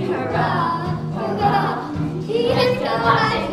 Hurrah! Hurrah! He has come!